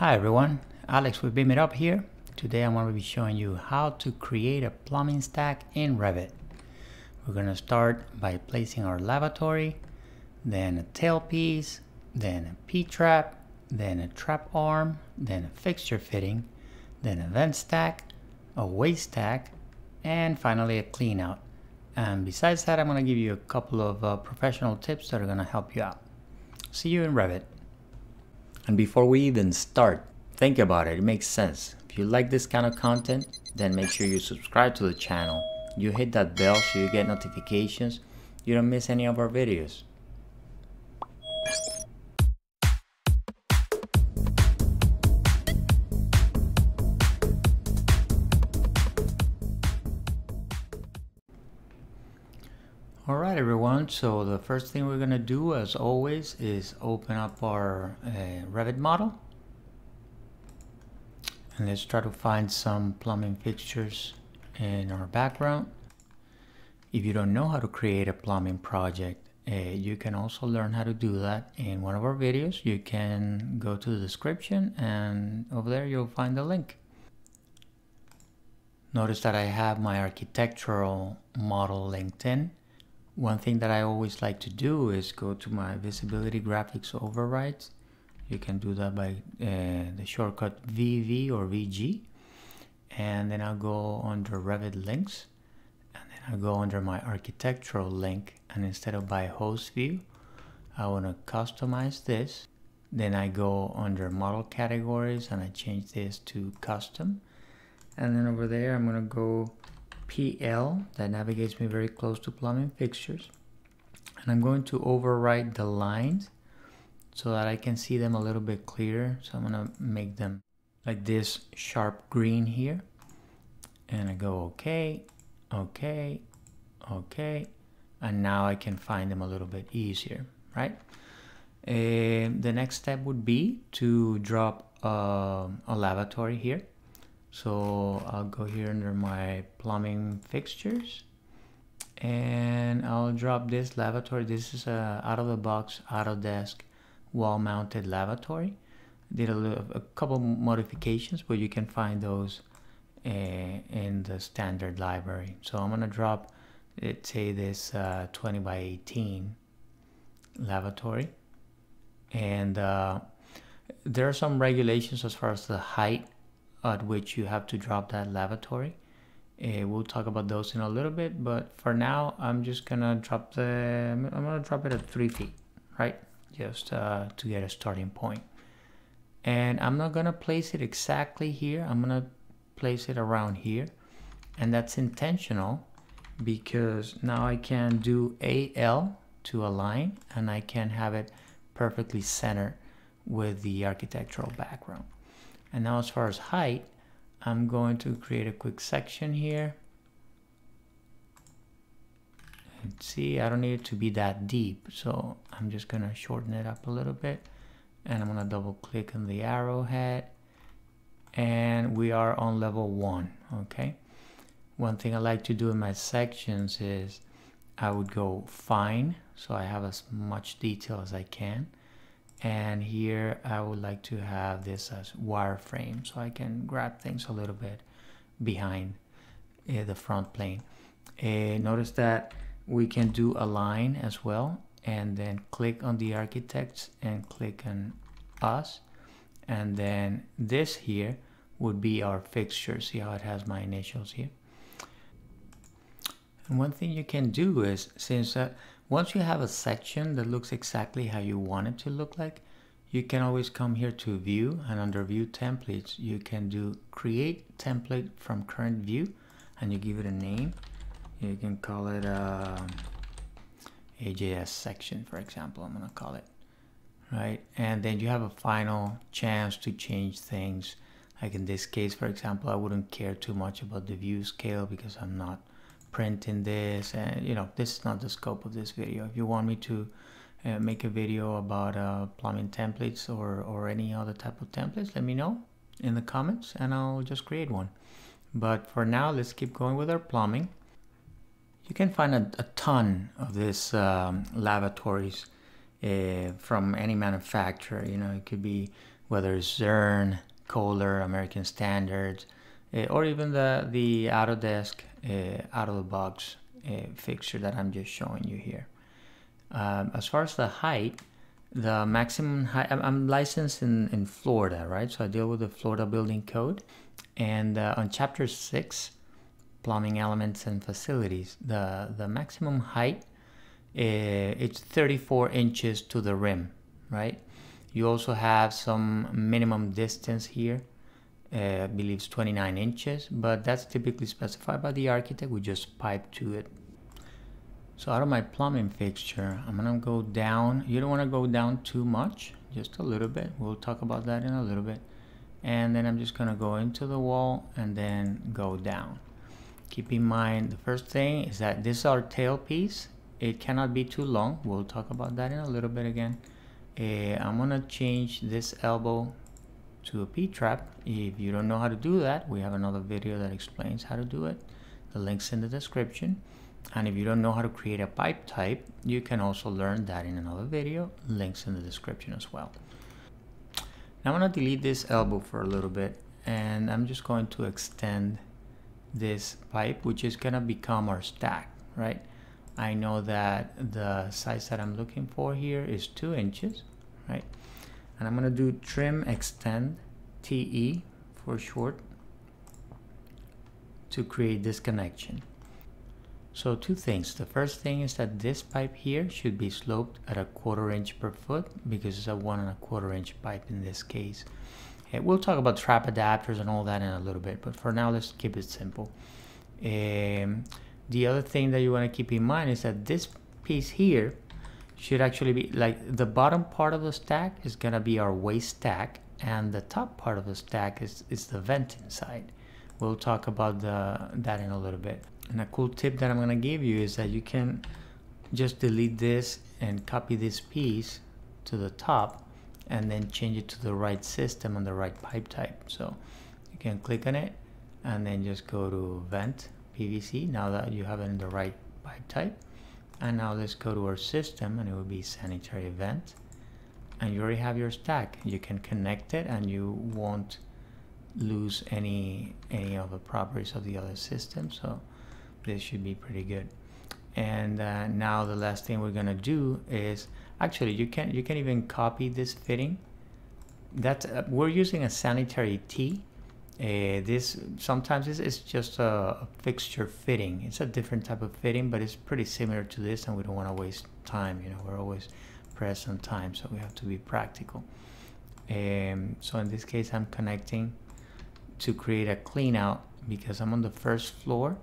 Hi everyone, Alex with BIMitUP here. Today I'm going to be showing you how to create a plumbing stack in Revit. We're going to start by placing our lavatory, then a tailpiece, then a P-trap, then a trap arm, then a fixture fitting, then a vent stack, a waste stack, and finally a clean out. And besides that, I'm going to give you a couple of uh, professional tips that are going to help you out. See you in Revit. And before we even start, think about it. It makes sense. If you like this kind of content, then make sure you subscribe to the channel. You hit that bell so you get notifications. You don't miss any of our videos. All right, everyone. So the first thing we're gonna do, as always, is open up our uh, Revit model. And let's try to find some plumbing fixtures in our background. If you don't know how to create a plumbing project, uh, you can also learn how to do that in one of our videos. You can go to the description and over there you'll find the link. Notice that I have my architectural model linked in. One thing that I always like to do is go to my visibility graphics overrides. You can do that by uh, the shortcut VV or VG. And then I'll go under Revit links. And then I'll go under my architectural link. And instead of by host view, I want to customize this. Then I go under model categories and I change this to custom. And then over there, I'm going to go PL that navigates me very close to plumbing fixtures. And I'm going to overwrite the lines so that I can see them a little bit clearer. So I'm gonna make them like this sharp green here. And I go okay okay okay. And now I can find them a little bit easier right? Uh, the next step would be to drop uh, a lavatory here so I'll go here under my plumbing fixtures and I'll drop this lavatory. This is a out of the box, Autodesk wall mounted lavatory. Did a, little, a couple modifications, but you can find those uh, in the standard library. So I'm gonna drop, let's say this uh, 20 by 18 lavatory. And uh, there are some regulations as far as the height at which you have to drop that lavatory. Uh, we'll talk about those in a little bit, but for now, I'm just gonna drop the, I'm gonna drop it at three feet, right? Just uh, to get a starting point. And I'm not gonna place it exactly here. I'm gonna place it around here. And that's intentional because now I can do AL to align and I can have it perfectly centered with the architectural background. And now as far as height, I'm going to create a quick section here. And see, I don't need it to be that deep, so I'm just gonna shorten it up a little bit. And I'm gonna double click on the arrowhead. And we are on level one, okay? One thing I like to do in my sections is I would go fine, so I have as much detail as I can and here I would like to have this as wireframe so I can grab things a little bit behind uh, the front plane. Uh, notice that we can do align as well and then click on the architects and click on us. And then this here would be our fixture. See how it has my initials here? And one thing you can do is since uh, once you have a section that looks exactly how you want it to look like, you can always come here to view and under view templates, you can do create template from current view and you give it a name. You can call it um, AJS section, for example, I'm gonna call it, right? And then you have a final chance to change things. Like in this case, for example, I wouldn't care too much about the view scale because I'm not printing this and you know this is not the scope of this video. If you want me to uh, make a video about uh, plumbing templates or or any other type of templates let me know in the comments and I'll just create one. But for now let's keep going with our plumbing. You can find a, a ton of these um, lavatories uh, from any manufacturer. You know it could be whether it's Zurn, Kohler, American Standards, or even the, the Autodesk uh, out-of-the-box uh, fixture that I'm just showing you here. Um, as far as the height, the maximum height, I'm, licensed in, in Florida, right? So I deal with the Florida Building Code. And uh, on chapter 6, plumbing elements and facilities, the, the maximum height, uh, it's 34 inches to the rim, right? You also have some minimum distance here. Uh, I believe it's 29 inches, but that's typically specified by the architect. We just pipe to it. So out of my plumbing fixture, I'm gonna go down. You don't wanna go down too much, just a little bit. We'll talk about that in a little bit. And then I'm just gonna go into the wall and then go down. Keep in mind, the first thing is that this is our tail piece. It cannot be too long. We'll talk about that in a little bit again uh, I'm gonna change this elbow to a P-trap. If you don't know how to do that, we have another video that explains how to do it. The link's in the description. And if you don't know how to create a pipe type, you can also learn that in another video. Links in the description as well. Now I'm gonna delete this elbow for a little bit and I'm just going to extend this pipe, which is gonna become our stack, right? I know that the size that I'm looking for here is two inches, right? And I'm gonna do trim extend TE for short to create this connection. So two things. The first thing is that this pipe here should be sloped at a quarter inch per foot because it's a one and a quarter inch pipe in this case. And we'll talk about trap adapters and all that in a little bit, but for now let's keep it simple. Um, the other thing that you want to keep in mind is that this piece here should actually be like the bottom part of the stack is going to be our waste stack and the top part of the stack is, is the vent inside. We'll talk about the, that in a little bit. And a cool tip that I'm going to give you is that you can just delete this and copy this piece to the top and then change it to the right system and the right pipe type. So you can click on it and then just go to vent PVC now that you have it in the right pipe type and now let's go to our system and it will be sanitary vent and you already have your stack. You can connect it and you won't lose any any of the properties of the other system so this should be pretty good. And uh, now the last thing we're gonna do is actually you can you can even copy this fitting. That's uh, we're using a sanitary T uh, this sometimes it's, it's just a, a, fixture fitting. It's a different type of fitting, but it's pretty similar to this, and we don't want to waste time. You know, we're always pressed on time, so we have to be practical. Um, so in this case, I'm connecting to create a clean out because I'm on the first floor.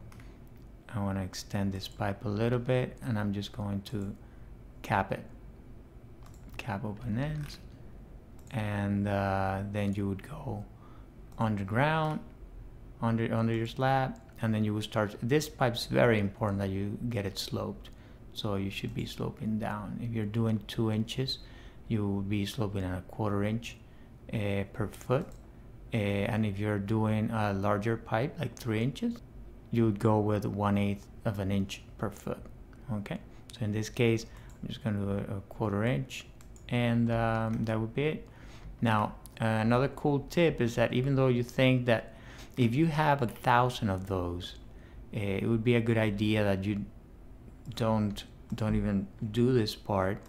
I want to extend this pipe a little bit, and I'm just going to cap it. Cap open ends, and uh, then you would go underground under under your slab and then you will start this pipe is very important that you get it sloped. So you should be sloping down. If you're doing two inches you will be sloping at a quarter inch uh, per foot. Uh, and if you're doing a larger pipe like three inches you would go with one eighth of an inch per foot okay? So in this case I'm just going to do a, a quarter inch and um, that would be it. Now uh, another cool tip is that even though you think that if you have a thousand of those, uh, it would be a good idea that you don't don't even do this part,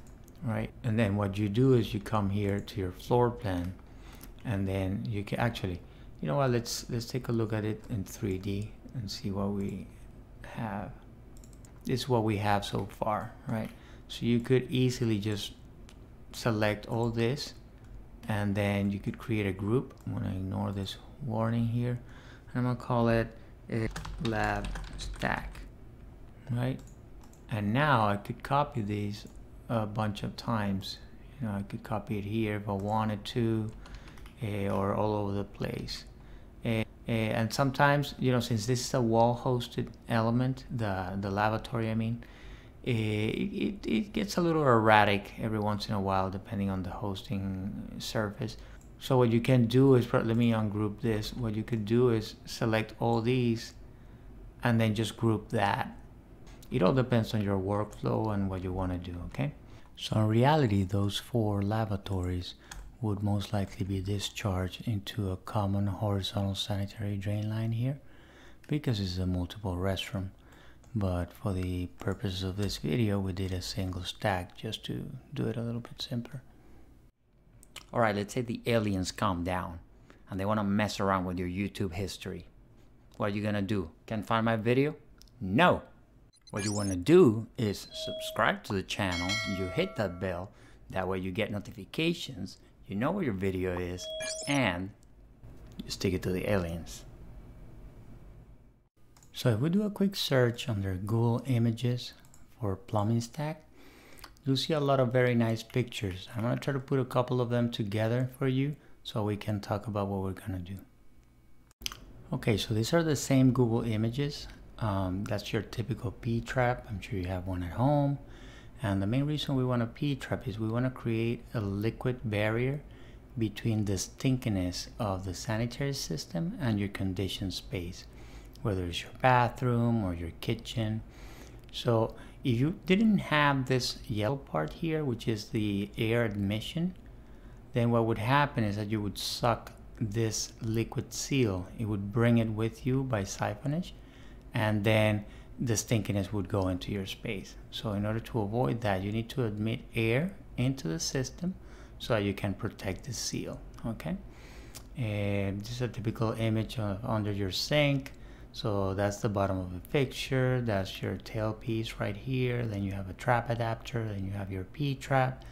right? And then what you do is you come here to your floor plan, and then you can actually, you know what? Let's let's take a look at it in 3D and see what we have. This is what we have so far, right? So you could easily just select all this and then you could create a group. I'm gonna ignore this warning here. And I'm gonna call it a lav stack right? And now I could copy these a bunch of times. You know I could copy it here if I wanted to uh, or all over the place. Uh, uh, and sometimes you know since this is a wall hosted element the the lavatory I mean it, it, it gets a little erratic every once in a while depending on the hosting service. So what you can do is, let me ungroup this, what you could do is select all these and then just group that. It all depends on your workflow and what you want to do, okay? So in reality, those four lavatories would most likely be discharged into a common horizontal sanitary drain line here because it's a multiple restroom but for the purposes of this video we did a single stack just to do it a little bit simpler. All right let's say the aliens come down and they want to mess around with your youtube history. What are you gonna do? Can't find my video? No. What you want to do is subscribe to the channel. You hit that bell. That way you get notifications. You know where your video is. And you stick it to the aliens so if we do a quick search under Google Images for plumbing stack, you'll see a lot of very nice pictures. I'm going to try to put a couple of them together for you so we can talk about what we're going to do. Okay, so these are the same Google Images. Um, that's your typical P-trap. I'm sure you have one at home. And the main reason we want a P-trap is we want to create a liquid barrier between the stinkiness of the sanitary system and your conditioned space whether it's your bathroom or your kitchen. So if you didn't have this yellow part here, which is the air admission, then what would happen is that you would suck this liquid seal. It would bring it with you by siphonage, and then the stinkiness would go into your space. So in order to avoid that, you need to admit air into the system so that you can protect the seal, okay? And this is a typical image of under your sink. So that's the bottom of a fixture, that's your tailpiece right here, then you have a trap adapter, then you have your P-trap,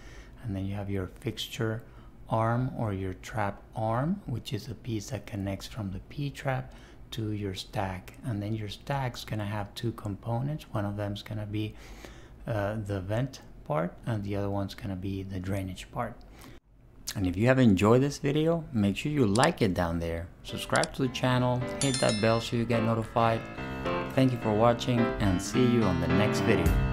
and then you have your fixture arm or your trap arm, which is a piece that connects from the P-trap to your stack. And then your stack's gonna have two components. One of them is gonna be uh, the vent part, and the other one's gonna be the drainage part. And if you have enjoyed this video, make sure you like it down there. Subscribe to the channel, hit that bell so you get notified. Thank you for watching and see you on the next video.